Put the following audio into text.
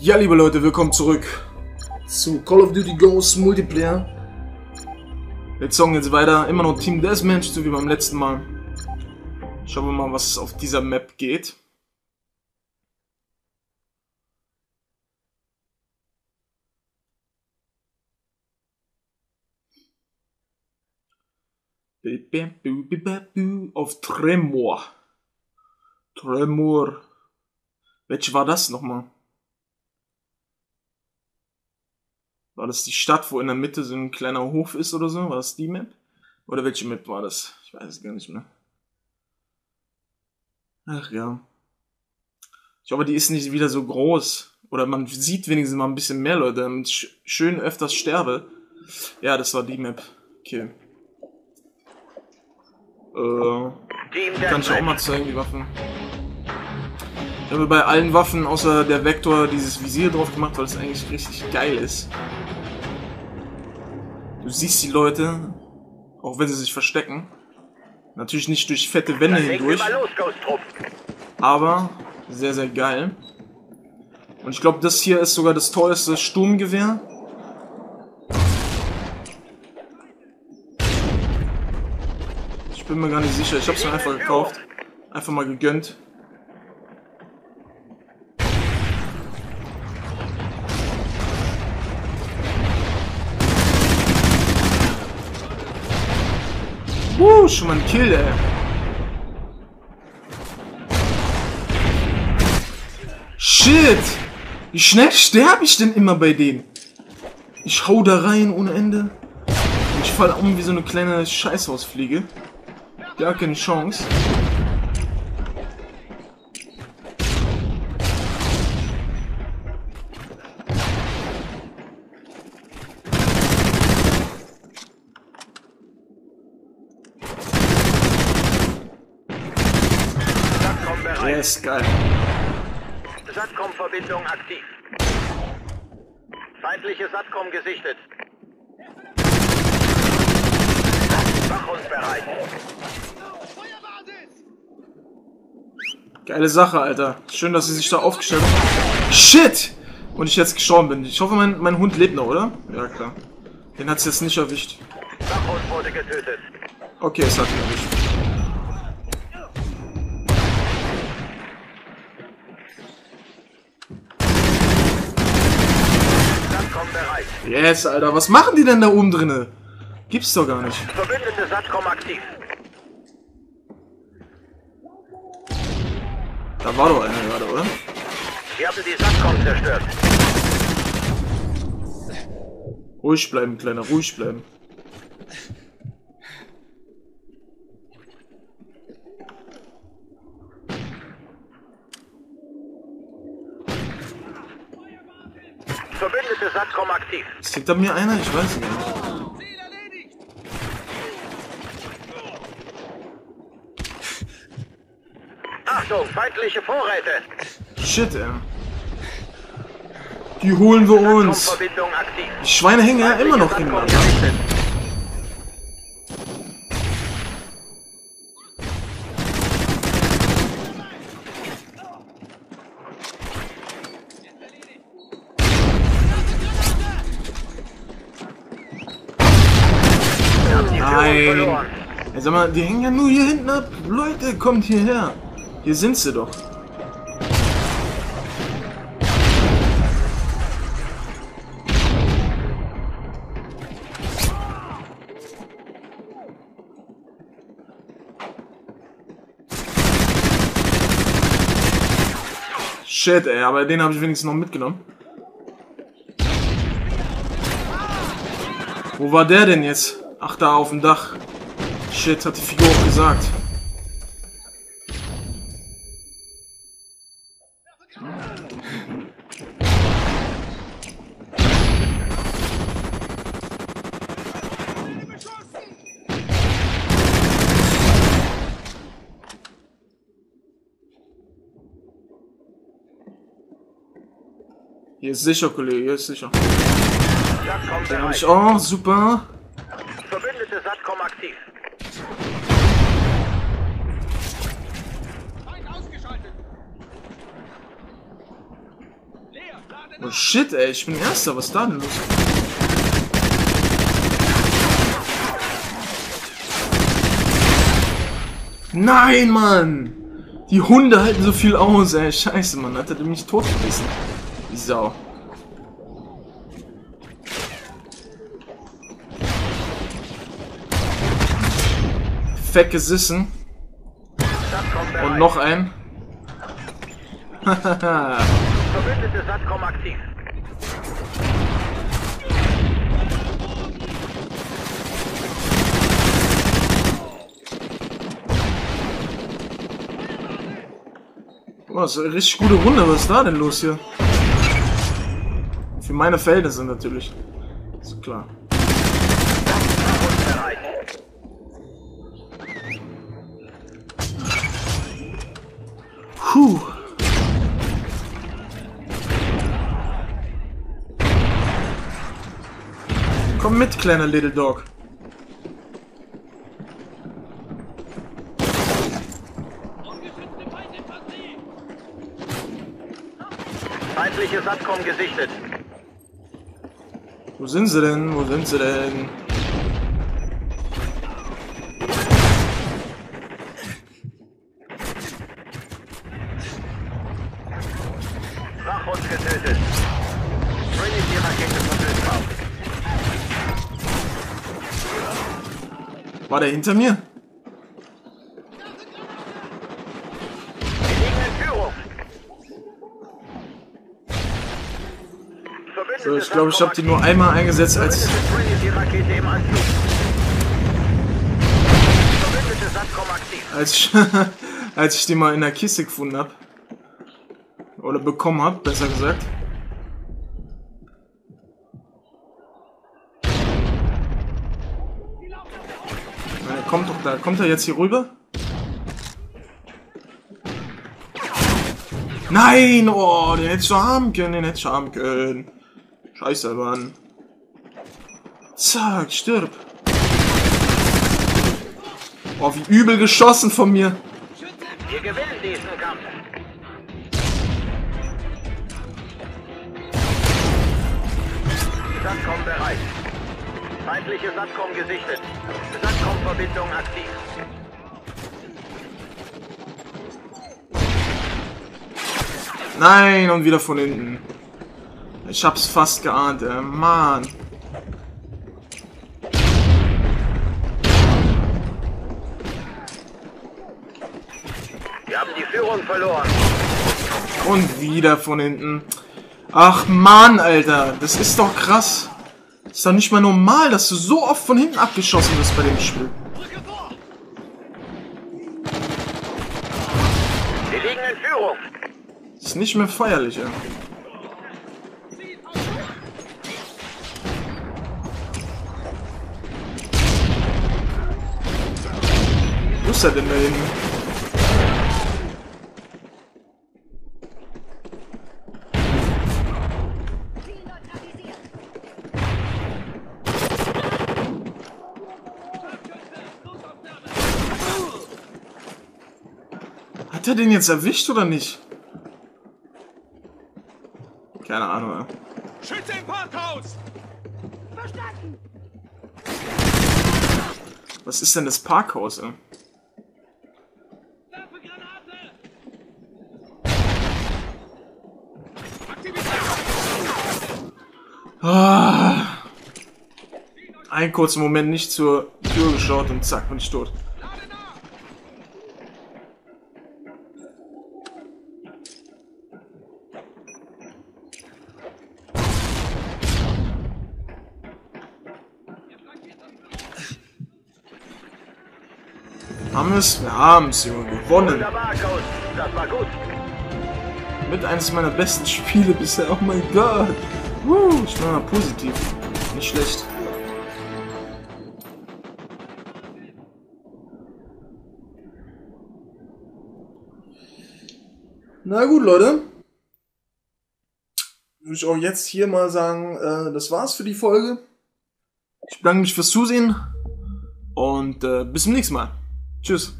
Ja, liebe Leute, willkommen zurück zu Call of Duty Ghosts Multiplayer. Wir zocken jetzt weiter, immer noch Team Deathmatch, so wie beim letzten Mal. Schauen wir mal, was auf dieser Map geht. Auf Tremor. Tremor. Welche war das nochmal? War das die Stadt, wo in der Mitte so ein kleiner Hof ist oder so? War das die Map? Oder welche Map war das? Ich weiß es gar nicht mehr. Ach ja. Ich hoffe, die ist nicht wieder so groß. Oder man sieht wenigstens mal ein bisschen mehr Leute, damit ich schön öfters sterbe. Ja, das war die Map. Okay. Äh, kann ich auch mal zeigen, die Waffen. Ich habe bei allen Waffen außer der Vektor dieses Visier drauf gemacht, weil es eigentlich richtig geil ist. Du siehst die Leute, auch wenn sie sich verstecken. Natürlich nicht durch fette Wände hindurch. Aber sehr, sehr geil. Und ich glaube, das hier ist sogar das teuerste Sturmgewehr. Ich bin mir gar nicht sicher. Ich habe es mir einfach gekauft. Einfach mal gegönnt. Uh, schon mal ein Kill, ey. Shit! Wie schnell sterbe ich denn immer bei denen? Ich hau da rein ohne Ende. Ich fall um wie so eine kleine Scheißhausfliege. Gar keine Chance. Yes, geil. Satcom-Verbindung aktiv. Feindliche Satcom gesichtet. Wachungsbereit. Geile Sache, Alter. Schön, dass sie sich da aufgestellt haben. Shit! Und ich jetzt gestorben bin. Ich hoffe, mein, mein Hund lebt noch, oder? Ja, klar. Den hat es jetzt nicht erwischt. Wachhund wurde getötet. Okay, es hat ihn erwischt. Yes, Alter. Was machen die denn da oben drinne? Gibt's doch gar nicht. Verbündete Satcom aktiv. Da war doch einer gerade, oder? Sie haben die Satcom zerstört. Ruhig bleiben, Kleiner. Ruhig bleiben. Aktiv. Ist hinter mir einer? Ich weiß nicht. Achtung, feindliche Vorräte. Shit, ey. Die holen wir uns. Die Schweine hängen ja immer noch hinten. Alter. gesichtet. Wir haben die Führung Nein. Ey, sag mal, die hängen ja nur hier hinten ab. Leute, kommt hierher. Hier sind sie doch. Shit, ey, aber den habe ich wenigstens noch mitgenommen. Wo war der denn jetzt? Ach, da auf dem Dach. Shit, hat die Figur auch gesagt. Hier ist sicher, Kollege, hier ist sicher. Den hab ich auch, super. Satcom aktiv. Oh shit, ey, ich bin Erster. Was ist da denn los? Nein, Mann! Die Hunde halten so viel aus, ey. Scheiße, Mann. Hat er mich totgebissen. Die Sau. Fett gesissen. SATCOM bereit. Und noch ein. Verbündete SATCOM aktiv. Boah, das ist eine richtig gute Runde. Was ist da denn los hier? Für meine Verhältnisse natürlich. Ist klar. Komm mit, kleiner Little Dog. Feindliche SATCOM gesichtet. Wo sind sie denn? Wo sind sie denn? Wachhund getötet. War der hinter mir? So, ich glaube, ich habe die nur einmal eingesetzt als als ich, als ich die mal in der Kiste gefunden habe. Oder bekommen habe, besser gesagt. Kommt doch da. Kommt er jetzt hier rüber? Nein! Oh, den hätte ich doch haben können, den hätte ich haben können. Scheiße, Mann. Zack, stirb. Oh, wie übel geschossen von mir. Wir gewinnen diesen Kampf. SATCOM bereit. Feindliche SATCOM gesichtet. SATCOM-Verbindung aktiv. Nein, und wieder von hinten. Ich hab's fast geahnt, ey. Mann. Wir haben die Führung verloren. Und wieder von hinten. Ach Mann, Alter. Das ist doch krass. Ist doch nicht mal normal, dass du so oft von hinten abgeschossen wirst bei dem Spiel. Wir liegen in Führung. Ist nicht mehr feierlich, ey. Wo ist er denn da hinten? Hat er den jetzt erwischt oder nicht? Keine Ahnung. ey. Schütze im Parkhaus! Was ist denn das Parkhaus? Ey? Ah. Einen kurzen Moment nicht zur Tür geschaut und zack, bin ich tot. Haben wir es? Wir haben es, Junge. Gewonnen. War. Mit eines meiner besten Spiele bisher. Oh mein Gott. Woo, ich bin mal positiv. Nicht schlecht. Na gut, Leute. Würde ich auch jetzt hier mal sagen, äh, das war's für die Folge. Ich bedanke mich fürs Zusehen und äh, bis zum nächsten Mal. Tschüss.